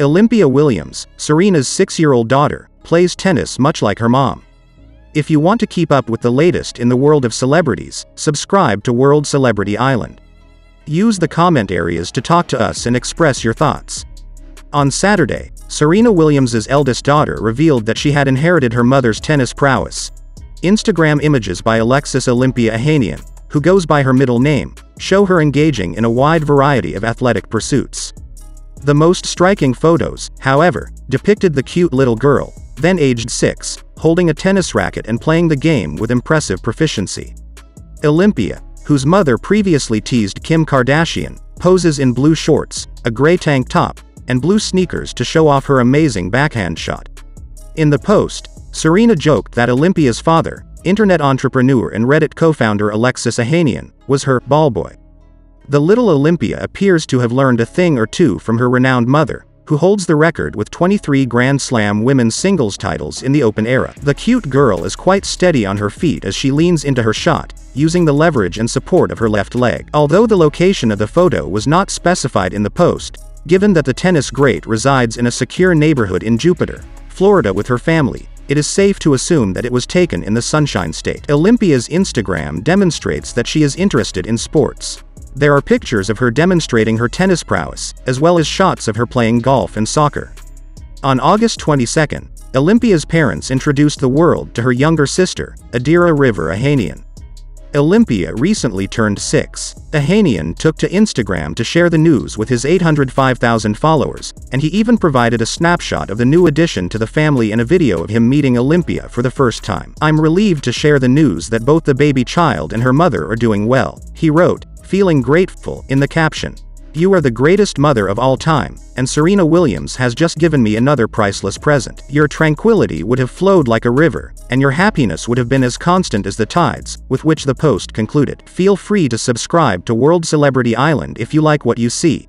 Olympia Williams, Serena's six-year-old daughter, plays tennis much like her mom. If you want to keep up with the latest in the world of celebrities, subscribe to World Celebrity Island. Use the comment areas to talk to us and express your thoughts. On Saturday, Serena Williams' eldest daughter revealed that she had inherited her mother's tennis prowess. Instagram images by Alexis Olympia Ohanian, who goes by her middle name, show her engaging in a wide variety of athletic pursuits. The most striking photos, however, depicted the cute little girl, then aged 6, holding a tennis racket and playing the game with impressive proficiency. Olympia, whose mother previously teased Kim Kardashian, poses in blue shorts, a gray tank top, and blue sneakers to show off her amazing backhand shot. In the post, Serena joked that Olympia's father, internet entrepreneur and Reddit co-founder Alexis Ohanian, was her ball boy. The little Olympia appears to have learned a thing or two from her renowned mother, who holds the record with 23 Grand Slam women's singles titles in the Open era. The cute girl is quite steady on her feet as she leans into her shot, using the leverage and support of her left leg. Although the location of the photo was not specified in the post, given that the tennis great resides in a secure neighborhood in Jupiter, Florida with her family, it is safe to assume that it was taken in the Sunshine State. Olympia's Instagram demonstrates that she is interested in sports. There are pictures of her demonstrating her tennis prowess, as well as shots of her playing golf and soccer. On August 22, Olympia's parents introduced the world to her younger sister, Adira River Ohanian. Olympia recently turned 6. Ohanian took to Instagram to share the news with his 805,000 followers, and he even provided a snapshot of the new addition to the family in a video of him meeting Olympia for the first time. I'm relieved to share the news that both the baby child and her mother are doing well, he wrote, feeling grateful in the caption. You are the greatest mother of all time, and Serena Williams has just given me another priceless present. Your tranquility would have flowed like a river, and your happiness would have been as constant as the tides, with which the post concluded. Feel free to subscribe to World Celebrity Island if you like what you see.